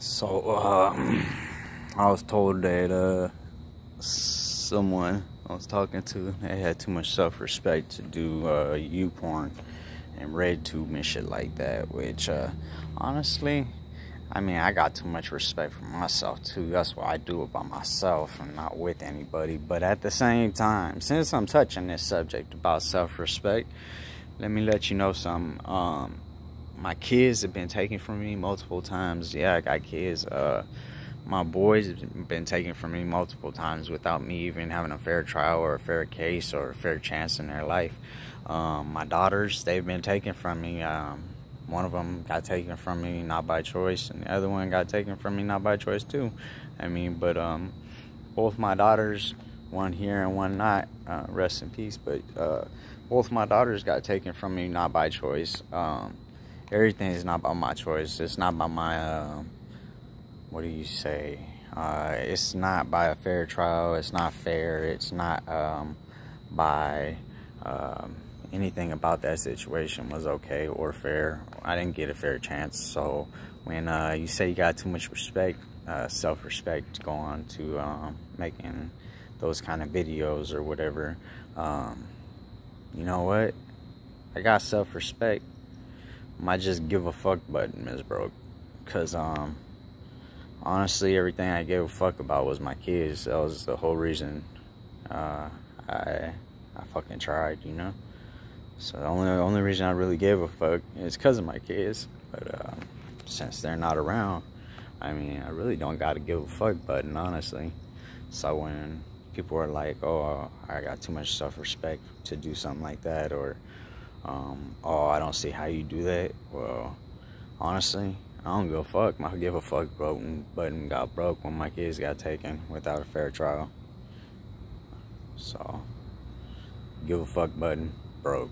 So, uh, I was told that uh, someone I was talking to they had too much self-respect to do uh, YouPorn and RedTube and shit like that. Which, uh, honestly, I mean, I got too much respect for myself too. That's why I do it by myself and not with anybody. But at the same time, since I'm touching this subject about self-respect, let me let you know something. Um, my kids have been taken from me multiple times. Yeah, I got kids. Uh, my boys have been taken from me multiple times without me even having a fair trial or a fair case or a fair chance in their life. Um, my daughters, they've been taken from me. Um, one of them got taken from me not by choice, and the other one got taken from me not by choice too. I mean, but um, both my daughters, one here and one not, uh, rest in peace. But uh, both my daughters got taken from me not by choice. Um, everything is not by my choice. It's not by my, uh, what do you say? Uh, it's not by a fair trial. It's not fair. It's not um, by um, anything about that situation was okay or fair. I didn't get a fair chance. So when uh, you say you got too much respect, uh, self-respect, go on to um, making those kind of videos or whatever. Um, you know what? I got self-respect my just give a fuck button is broke. Cause um honestly everything I gave a fuck about was my kids. That was the whole reason uh I I fucking tried, you know? So the only only reason I really gave a fuck is because of my kids. But uh, since they're not around, I mean I really don't gotta give a fuck button, honestly. So when people are like, Oh, I got too much self respect to do something like that or um, oh, I don't see how you do that. Well, honestly, I don't give a fuck. My give a fuck broken button got broke when my kids got taken without a fair trial. So, give a fuck button broke.